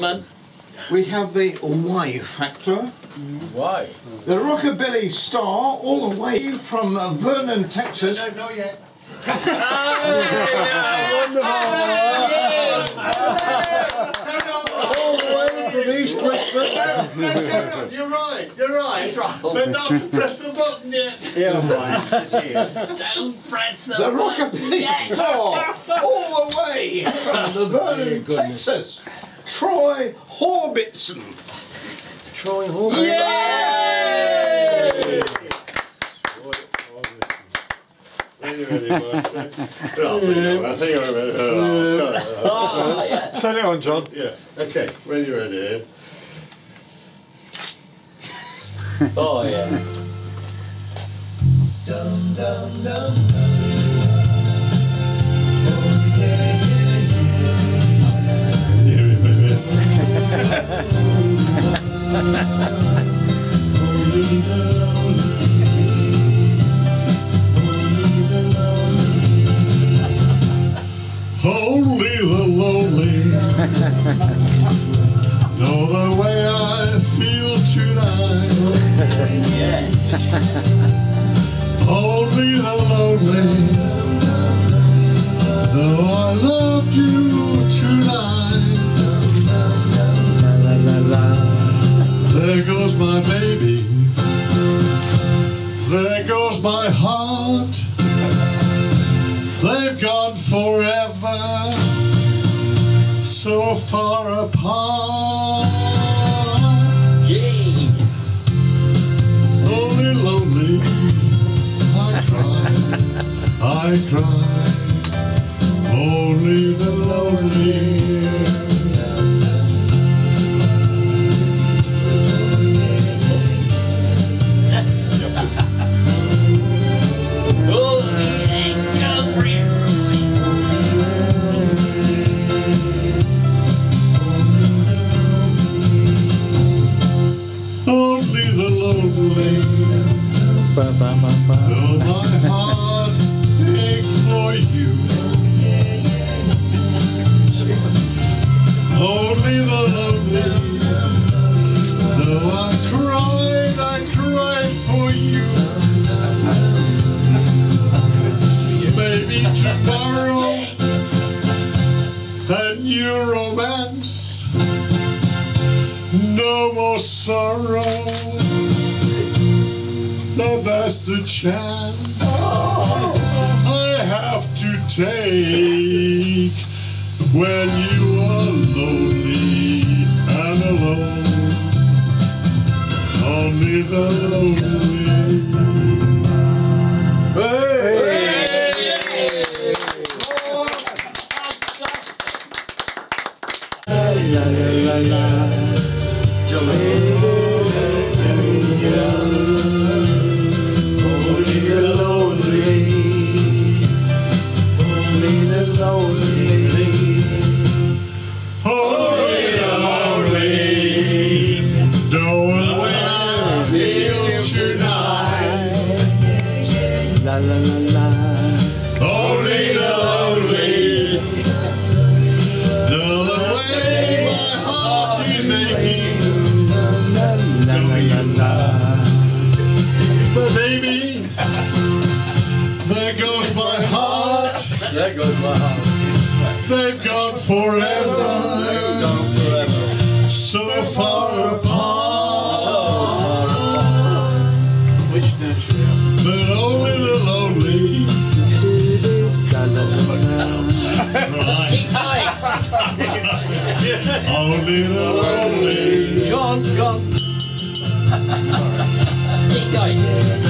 Man. We have the Y Factor. Why? The Rockabilly Star, all the way from uh, Vernon, Texas. No, not yet. All the way from East Bridgford. You're right, you're right. right. But not to press the button yet. Yeah, right. Don't press the, The button Rockabilly. Star, all the way from the Vernon, Texas. Troy Horbison. Troy Hall. Yay! When you're ready, Well, I think I think I'm. Oh, Oh, yeah. Turn it on, John. Yeah, okay, when you're ready. Oh, yeah. Here Only the lonely know the way I feel tonight. Only There goes my baby. There goes my heart. They've gone forever, so far apart. Yay! Only lonely, I cry, I cry. No more sorrow. No, that's the chance I have to take when you are lonely and alone. Only the lonely. La la la la. La la la la. Only the lonely. The way my heart is aching. La la la la. But baby, there goes my heart. There goes my heart. They've gone forever, Gone forever. so far Only the lonely. Gone, gone. Keep going.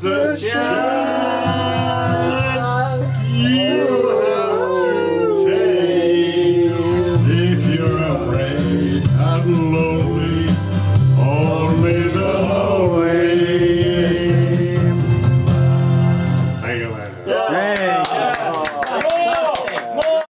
the, the church. church.